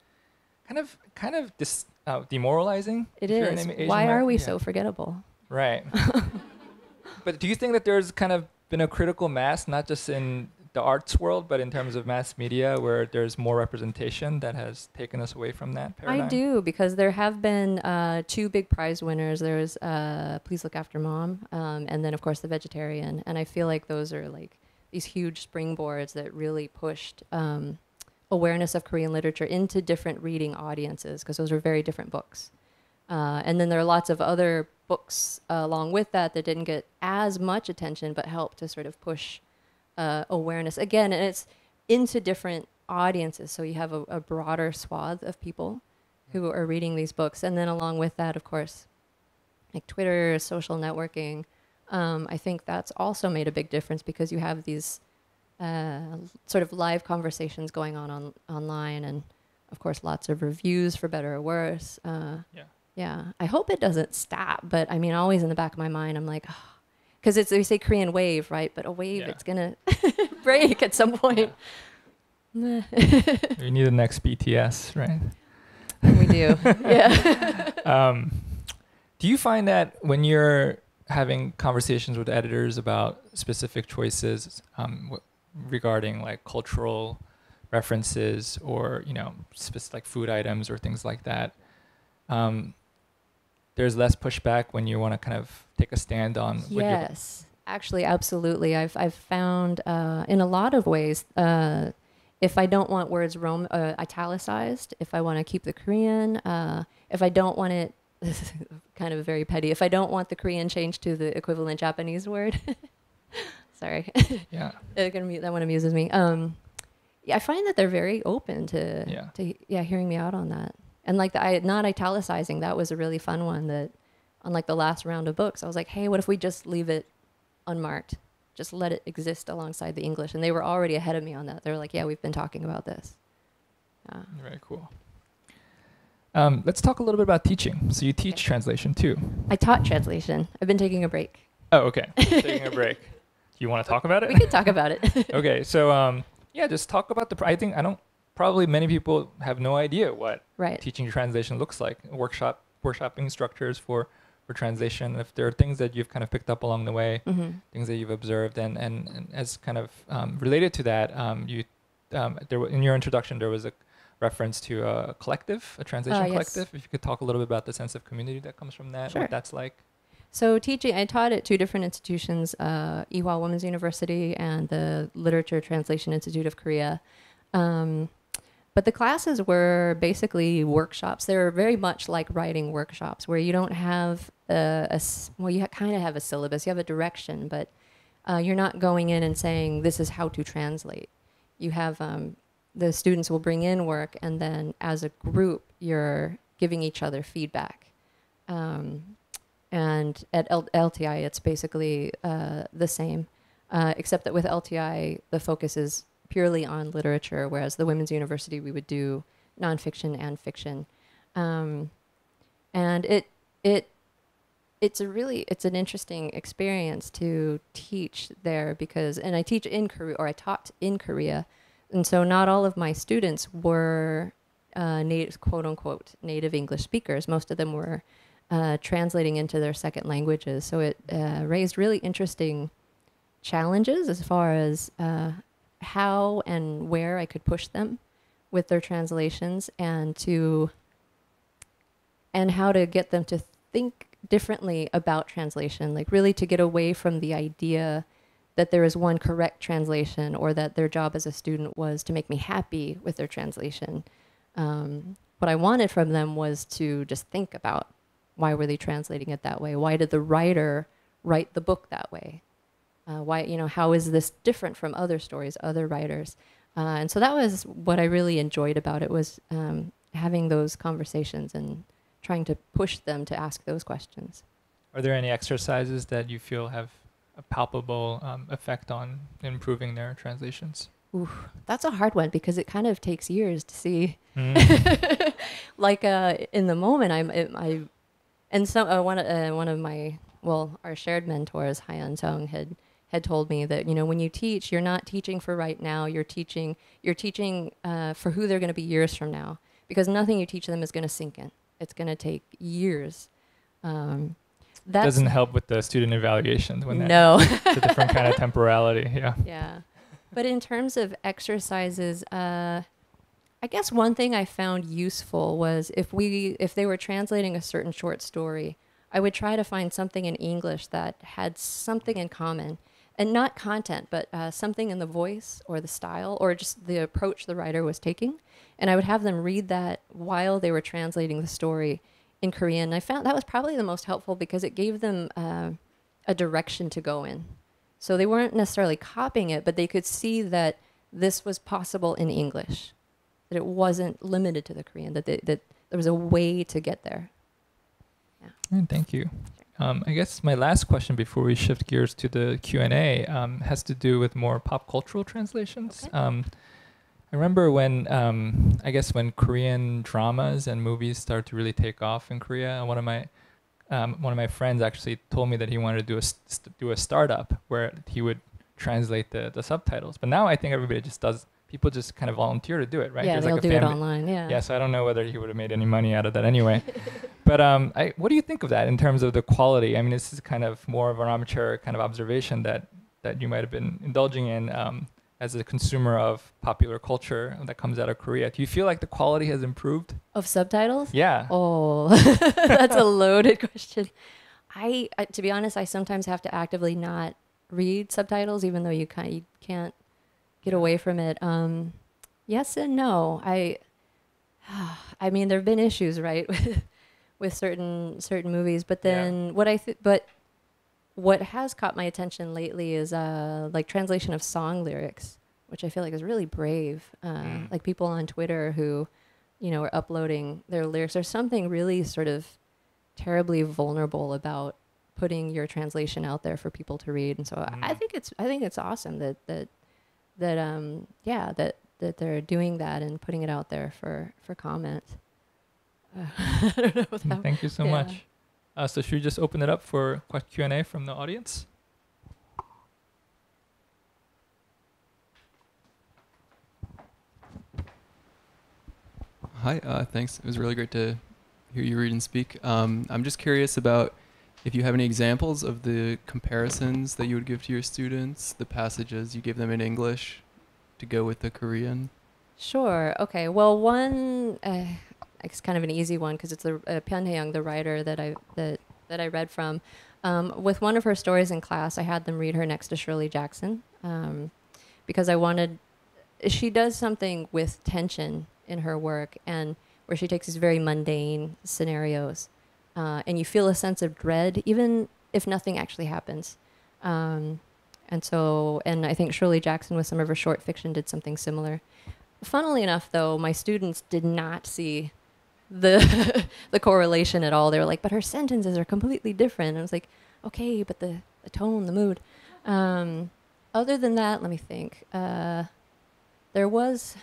kind of kind of dis, uh, demoralizing. It is. if you're an is. Ami- Asian Why are we yeah. so forgettable? Right. but do you think that there's kind of been a critical mass, not just in the arts world, but in terms of mass media, where there's more representation that has taken us away from that paradigm? I do because there have been uh, two big prize winners. There's uh, Please Look After Mom, um, and then of course The Vegetarian. And I feel like those are like these huge springboards that really pushed um, awareness of Korean literature into different reading audiences because those are very different books. Uh, and then there are lots of other books uh, along with that that didn't get as much attention, but helped to sort of push uh, awareness again. And it's into different audiences, so you have a, a broader swath of people who are reading these books. And then along with that, of course, like Twitter, social networking. Um, I think that's also made a big difference because you have these uh, sort of live conversations going on, on online, and of course, lots of reviews for better or worse. Uh, Yeah. Yeah, I hope it doesn't stop, but I mean, always in the back of my mind, I'm like, because it's they say Korean wave, right? But a wave, Yeah. it's gonna break at some point. Meh. we need the next BTS, right? we do, yeah. um, do you find that when you're having conversations with editors about specific choices um, w- regarding like cultural references or you know specific like food items or things like that, um, there's less pushback when you want to kind of take a stand on Yes, actually, absolutely. I've I've found uh, in a lot of ways, uh, if I don't want words rom- uh, italicized, if I want to keep the Korean, uh, if I don't want it, this is kind of very petty. If I don't want the Korean changed to the equivalent Japanese word, sorry, yeah It can amu- that one amuses me. Um, yeah, I find that they're very open to Yeah. to yeah hearing me out on that. And like the I, not italicizing, that was a really fun one. That on like the last round of books, I was like, hey, what if we just leave it unmarked, just let it exist alongside the English. And they were already ahead of me on that. They were like, yeah, we've been talking about this. Yeah. Very cool. Um, let's talk a little bit about teaching. So you teach Okay. translation too. I taught translation. I've been taking a break. Oh, okay. Taking a break. Do you want to talk about it? We could talk about it. okay. So um, yeah, just talk about the. Pr- I think I don't. Probably many people have no idea what right. teaching translation looks like. Workshop workshopping structures for for translation. If there are things that you've kind of picked up along the way, hmm things that you've observed, and and, and as kind of um, related to that, um, you um, there in your introduction there was a reference to a collective, a translation yes. collective. If you could talk a little bit about the sense of community that comes from that, Sure. what that's like. So teaching, I taught at two different institutions, uh, Ewha Women's University and the Literature Translation Institute of Korea. Um, but the classes were basically workshops. They were very much like writing workshops, where you don't have a well, you kind of have a syllabus, you have a direction, but uh, you're not going in and saying this is how to translate. You have um, the students will bring in work, and then as a group, you're giving each other feedback. Um, and at L- LTI, it's basically uh, the same, uh, except that with LTI, the focus is purely on literature, whereas the Women's University, we would do nonfiction and fiction. Um, and it it it's a really it's an interesting experience to teach there because and I teach in Korea or I taught in Korea, and so not all of my students were uh, native quote unquote native English speakers. Most of them were uh, translating into their second languages. So it uh, raised really interesting challenges as far as uh, how and where I could push them with their translations and to and how to get them to think differently about translation like really to get away from the idea that there is one correct translation or that their job as a student was to make me happy with their translation. Um, what i wanted from them was to just think about why were they translating it that way? Why did the writer write the book that way uh, why you know how is this different from other stories other writers uh, and so that was what i really enjoyed about it was um, having those conversations and trying to push them to ask those questions Are there any exercises that you feel have a palpable um, effect on improving their translations? Ooh, that's a hard one because it kind of takes years to see Mm. like uh, in the moment i'm it, i and so uh, one uh, one of my well our shared mentors Hyun Sung had had told me that you know when you teach you're not teaching for right now you're teaching you're teaching uh, for who they're going to be years from now because nothing you teach them is going to sink in it's going to take years um, that's Doesn't help with the student evaluations when that, no it's a different kind of temporality. Yeah. yeah. But in terms of exercises, uh, I guess one thing I found useful was if we if they were translating a certain short story, I would try to find something in English that had something in common, and not content, but uh, something in the voice or the style or just the approach the writer was taking, and I would have them read that while they were translating the story in Korean. And I found that was probably the most helpful because it gave them uh, a direction to go in. So they weren't necessarily copying it, but they could see that this was possible in English, that it wasn't limited to the Korean, that, they, that there was a way to get there. Mm, Thank you. Um, I guess my last question before we shift gears to the Q and A um, has to do with more pop cultural translations. Okay. Um, I remember when um, I guess when Korean dramas and movies started to really take off in Korea. One of my um, one of my friends actually told me that he wanted to do a st- st- do a startup where he would translate the, the subtitles. But now I think everybody just does. People just kind of volunteer to do it, right? Yeah, There's they'll like a do it fan- online. Yeah. yeah, so I don't know whether he would have made any money out of that anyway. but um, I, what do you think of that in terms of the quality? I mean, this is kind of more of an amateur kind of observation that that you might have been indulging in um, as a consumer of popular culture that comes out of Korea. Do you feel like the quality has improved? Of subtitles? Yeah. Oh, that's a loaded question. I, I, to be honest, I sometimes have to actively not read subtitles, even though you kind you can't get away from it. Um, yes and no. I, I mean, there have been issues, right, with with certain certain movies. But Yeah. then what I th- but what has caught my attention lately is uh, like translation of song lyrics, which I feel like is really brave. Uh, Mm. Like people on Twitter who, you know, are uploading their lyrics. There's something really sort of terribly vulnerable about putting your translation out there for people to read. And so I Mm. think it's I think it's awesome that that that um yeah that that they're doing that and putting it out there for for comment. Uh, I don't know Thank you so yeah. much. Uh, so should we just open it up for Q and A from the audience? Hi, uh, thanks. It was really great to hear you read and speak. Um, I'm just curious about if you have any examples of the comparisons that you would give to your students, the passages you give them in English to go with the Korean. Sure. Okay. Well, one uh, it's kind of an easy one because it's the uh, Pyun Hye-young, the writer that I that that I read from. Um, with one of her stories in class, I had them read her next to Shirley Jackson um, because I wanted. She does something with tension in her work, and where she takes these very mundane scenarios, uh, and you feel a sense of dread, even if nothing actually happens. Um, and so, and I think Shirley Jackson, with some of her short fiction, did something similar. Funnily enough, though, my students did not see the the correlation at all. They were like, "But her sentences are completely different." And I was like, "Okay, but the the tone, the mood." Um, other than that, let me think. Uh, there was,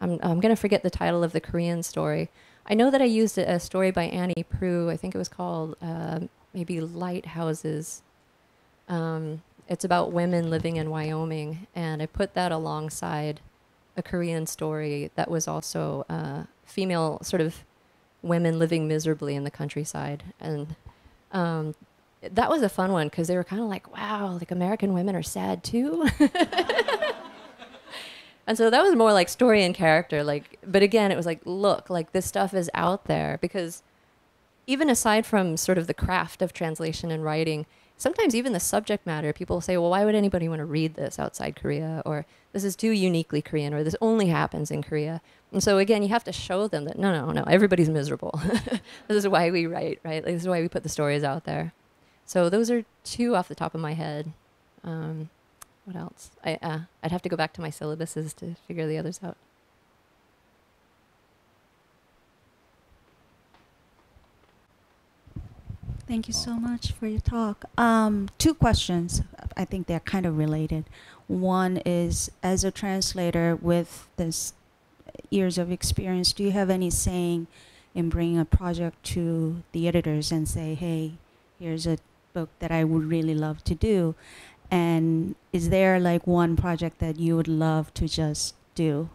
I'm I'm gonna forget the title of the Korean story. I know that I used a, a story by Annie Proulx. I think it was called uh, maybe Lighthouses. Um, it's about women living in Wyoming, and I put that alongside a Korean story that was also uh, female sort of women living miserably in the countryside, and um, that was a fun one because they were kind of like, "Wow, like American women are sad too." and so that was more like story and character, like. But again, it was like, look, like this stuff is out there because even aside from sort of the craft of translation and writing, sometimes even the subject matter, people say, well, why would anybody want to read this outside Korea? Or this is too uniquely Korean, or this only happens in Korea. And so again, you have to show them that no, no, no, everybody's miserable. this is why we write, right? Like, this is why we put the stories out there. So those are two off the top of my head. Um, what else? I, uh, I'd have to go back to my syllabuses to figure the others out. Thank you so much for your talk. Um, two questions. I think they're kind of related. One is, as a translator with this years of experience, do you have any saying in bringing a project to the editors and say, "Hey, here's a book that I would really love to do," and is there like one project that you would love to just do?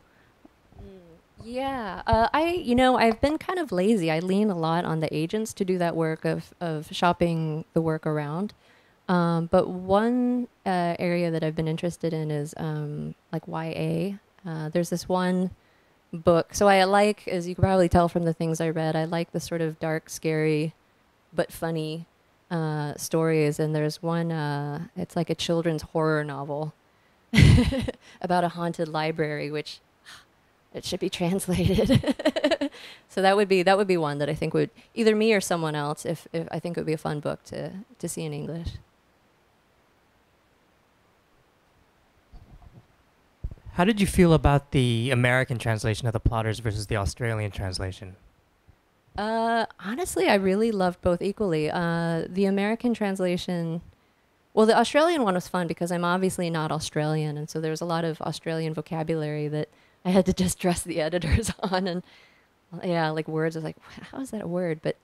Yeah, uh, I you know I've been kind of lazy. I lean a lot on the agents to do that work of of shopping the work around. Um, but one uh, area that I've been interested in is um, like YA. Uh, there's this one book. So I like, as you can probably tell from the things I read, I like the sort of dark, scary, but funny uh, stories. And there's one. Uh, it's like a children's horror novel about a haunted library, which it should be translated. so that would be that would be one that I think would either me or someone else if, if I think it would be a fun book to to see in English. How did you feel about the American translation of the plotters versus the Australian translation? Uh, honestly, I really loved both equally. Uh, the American translation, well, the Australian one was fun because I'm obviously not Australian, and so there was a lot of Australian vocabulary that I had to just dress the editors on, and yeah, like words. I was like, how is that a word? But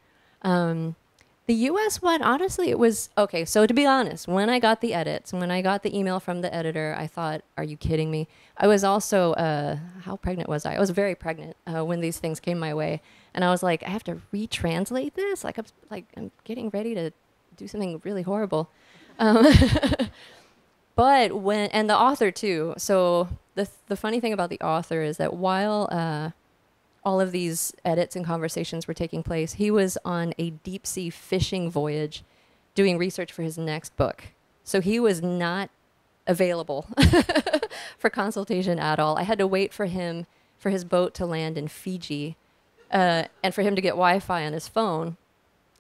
um, the U.S. one, honestly, it was okay. So to be honest, when I got the edits, when I got the email from the editor, I thought, "Are you kidding me?" I was also, uh, how pregnant was I? I was very pregnant uh, when these things came my way, and I was like, I have to retranslate this. Like I'm like I'm getting ready to do something really horrible. Um, but when and the author too. So the the funny thing about the author is that while uh, all of these edits and conversations were taking place, he was on a deep sea fishing voyage, doing research for his next book. So he was not available for consultation at all. I had to wait for him for his boat to land in Fiji, uh, and for him to get Wi-Fi on his phone,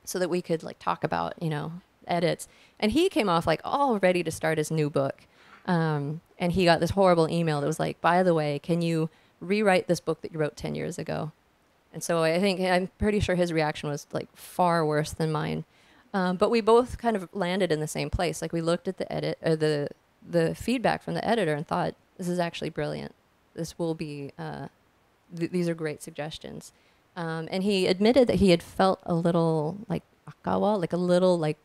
so that we could like talk about you know edits. And he came off like all ready to start his new book. Um, and he got this horrible email that was like, by the way, can you rewrite this book that you wrote 10 years ago? And so I think, I'm pretty sure his reaction was like far worse than mine. Um, but we both kind of landed in the same place. Like we looked at the edit or the the feedback from the editor and thought, this is actually brilliant. This will be. Uh, th- these are great suggestions. Um, and he admitted that he had felt a little like akawa, like a little like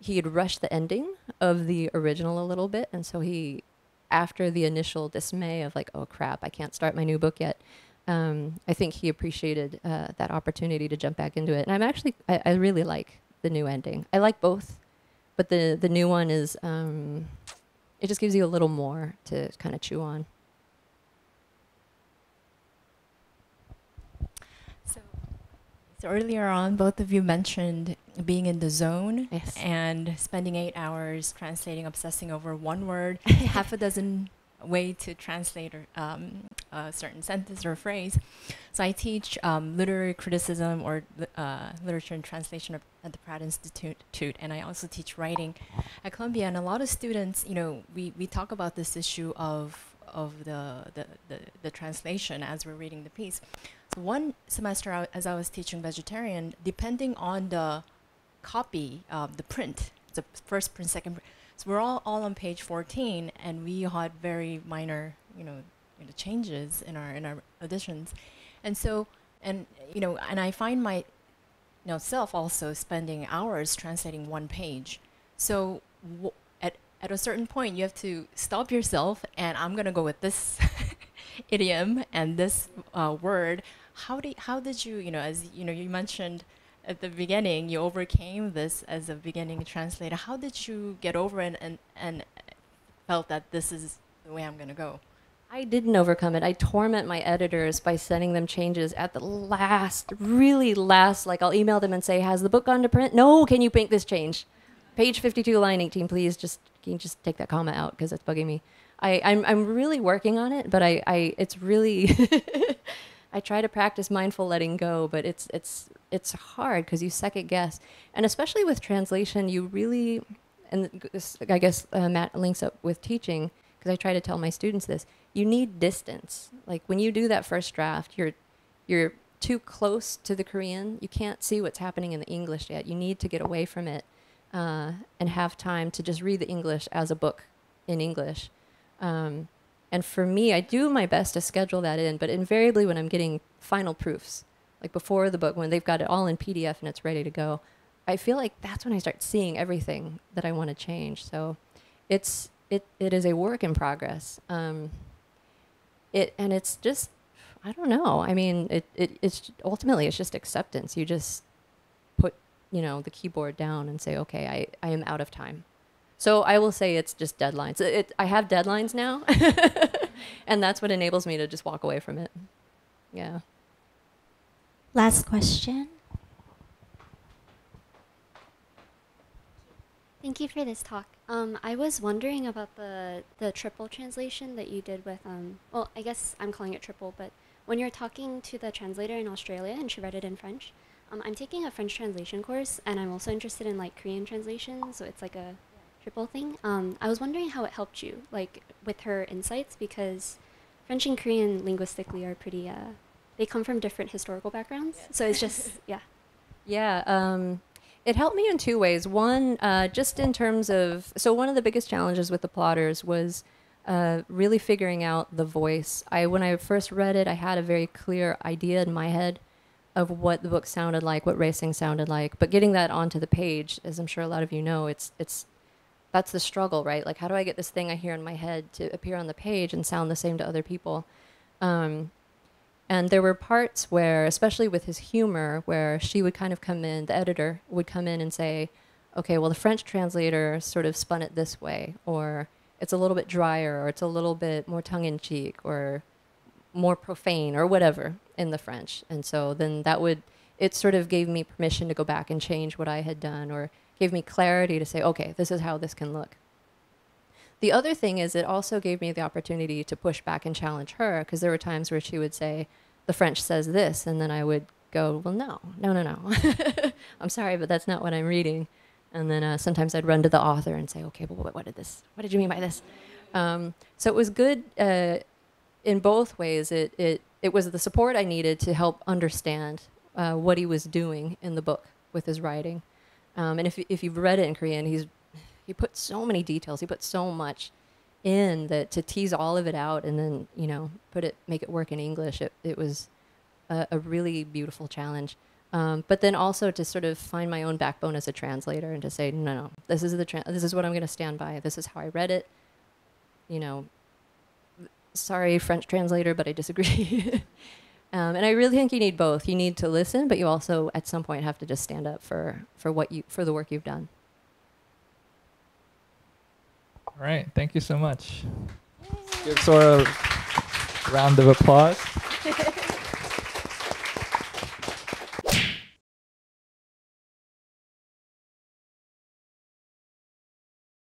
he had rushed the ending of the original a little bit, and so he, after the initial dismay of like, oh crap, I can't start my new book yet. Um, I think he appreciated uh, that opportunity to jump back into it, and I'm actually I, I really like the new ending. I like both, but the the new one is um, it just gives you a little more to kind of chew on. So, so earlier on, both of you mentioned being in the zone Yes. and spending eight hours translating, obsessing over one word, half a dozen way to translate um, a certain sentence or phrase. So I teach um, literary criticism or uh, literature and translation at the Pratt Institute, and I also teach writing at Columbia. And a lot of students, you know, we, we talk about this issue of of the, the, the, the translation as we're reading the piece. One semester, I, as I was teaching vegetarian, depending on the copy, um, the print, the first print, second print. So we're all, all on page 14, and we had very minor, you know, you know, changes in our in our editions, and so and you know, and I find my, you know, self also spending hours translating one page. So at at a certain point, you have to stop yourself, and I'm gonna go with this idiom and this uh, word. How did how did you you know as you know you mentioned at the beginning you overcame this as a beginning translator. How did you get over it and and felt that this is the way I'm gonna go? I didn't overcome it. I torment my editors by sending them changes at the last, really last. Like I'll email them and say, "Has the book gone to print? No. Can you make this change? Page fifty-two, line eighteen, please. Just can you just take that comma out because it's bugging me. I, I'm I'm really working on it, but I, I it's really. I try to practice mindful letting go, but it's it's it's hard because you second guess, and especially with translation, you really, and this I guess uh, Matt links up with teaching because I try to tell my students this. You need distance. Like when you do that first draft, you're you're too close to the Korean. You can't see what's happening in the English yet. You need to get away from it uh, and have time to just read the English as a book in English. Um, and for me, I do my best to schedule that in, but invariably when I'm getting final proofs, like before the book, when they've got it all in PDF and it's ready to go, I feel like that's when I start seeing everything that I want to change. So it's it, it is a work in progress. Um, it and it's just I don't know. I mean, it, it it's ultimately it's just acceptance. You just put you know the keyboard down and say, okay, I, I am out of time. So I will say it's just deadlines. It, it I have deadlines now, and that's what enables me to just walk away from it. Yeah. Last question. Thank you for this talk. Um, I was wondering about the the triple translation that you did with um. Well, I guess I'm calling it triple, but when you're talking to the translator in Australia and she read it in French, um, I'm taking a French translation course and I'm also interested in like Korean translation, so it's like a triple thing. Um, I was wondering how it helped you, like with her insights, because French and Korean linguistically are pretty. Uh, they come from different historical backgrounds, so it's just yeah. Yeah, um, it helped me in two ways. One, uh, just in terms of, so one of the biggest challenges with the plotters was uh, really figuring out the voice. I when I first read it, I had a very clear idea in my head of what the book sounded like, what Reseng sounded like. But getting that onto the page, as I'm sure a lot of you know, it's it's that's the struggle, right? Like, how do I get this thing I hear in my head to appear on the page and sound the same to other people? Um, and there were parts where, especially with his humor, where she would kind of come in, the editor would come in and say, okay, well, the French translator sort of spun it this way, or it's a little bit drier, or it's a little bit more tongue in cheek, or more profane, or whatever in the French. And so then that would, it sort of gave me permission to go back and change what I had done, or gave me clarity to say, okay, this is how this can look. The other thing is, it also gave me the opportunity to push back and challenge her because there were times where she would say, the French says this, and then I would go, well, no, no, no, no. I'm sorry, but that's not what I'm reading. And then uh, sometimes I'd run to the author and say, okay, well, what, what did this, what did you mean by this? Um, so it was good uh, in both ways. It, it, it was the support I needed to help understand uh, what he was doing in the book with his writing. Um, and if if you've read it in Korean, he's he put so many details. He put so much in that to tease all of it out and then you know put it make it work in English. It it was a, a really beautiful challenge. Um, but then also to sort of find my own backbone as a translator and to say no no this is the this is what I'm going to stand by. This is how I read it. You know, sorry French translator, but I disagree. Um, and I really think you need both. You need to listen, but you also at some point have to just stand up for, for what you for the work you've done. All right. Thank you so much. Give Sora a round of applause.